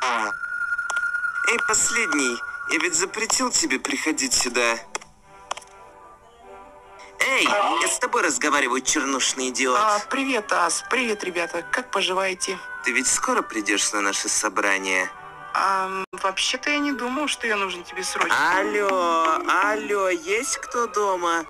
А, эй, последний, я ведь запретил тебе приходить сюда. Эй, я с тобой разговариваю, чернушный идиот. А, привет, Ас. Привет, ребята. Как поживаете? Ты ведь скоро придешь на наше собрание? А, вообще-то я не думал, что я нужен тебе срочно. Алло, алло, есть кто дома?